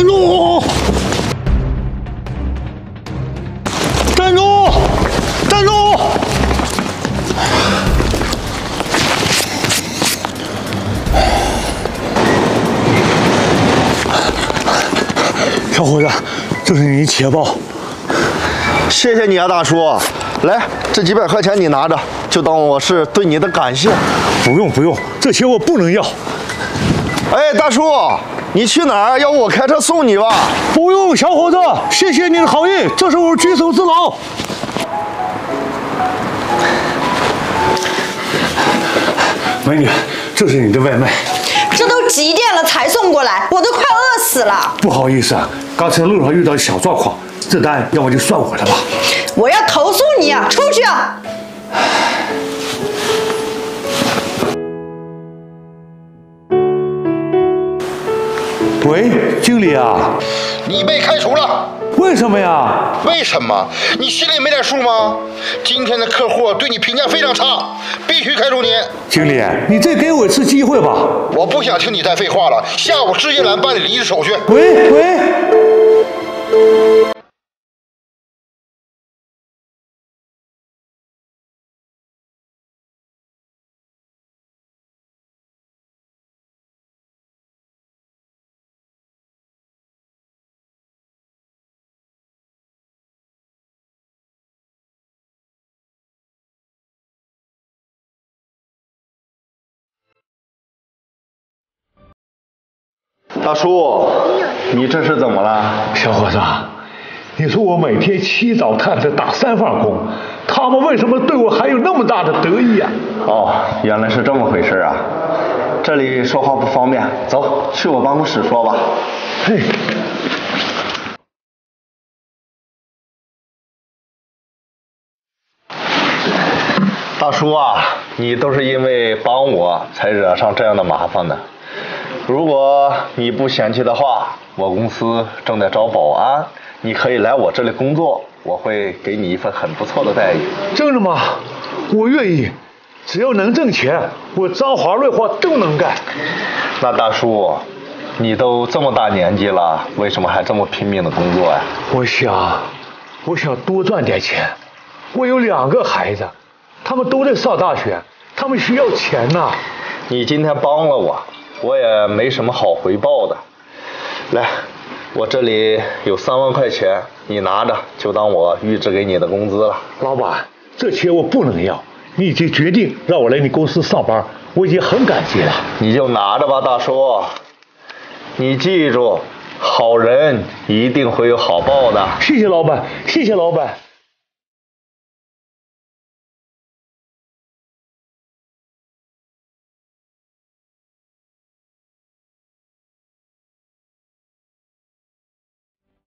站住站住站住。小伙子这是你的钱包谢谢你啊大叔来这几百块钱你拿着就当我是对你的感谢。不用不用这钱我不能要。哎大叔。你去哪儿？要不我开车送你吧？不用，小伙子，谢谢你的好意，这是我举手之劳。美女，这是你的外卖。这都几点了才送过来，我都快饿死了。不好意思啊，刚才路上遇到小状况，这单要么就算我的吧。我要投诉你啊！出去啊！喂，经理啊，你被开除了，为什么呀？为什么？你心里没点数吗？今天的客户对你评价非常差，必须开除你。经理，你再给我一次机会吧。我不想听你再废话了，下午直接来办理离职手续。喂喂，大叔，你这是怎么了？小伙子，你说我每天起早贪黑打三份工，他们为什么对我还有那么大的得意啊？哦，原来是这么回事啊！这里说话不方便，走去我办公室说吧。嘿，大叔啊，你都是因为帮我才惹上这样的麻烦的。如果你不嫌弃的话，我公司正在招保安，你可以来我这里工作，我会给你一份很不错的待遇。真的吗？我愿意，只要能挣钱，我脏活累活都能干。那大叔，你都这么大年纪了，为什么还这么拼命的工作呀？我想，我想多赚点钱。我有两个孩子，他们都在上大学，他们需要钱呐、你今天帮了我，我也没什么好回报的。来，我这里有三万块钱，你拿着，就当我预支给你的工资了。老板，这钱我不能要。你已经决定让我来你公司上班，我已经很感激了。你就拿着吧，大叔。你记住，好人一定会有好报的。谢谢老板，谢谢老板。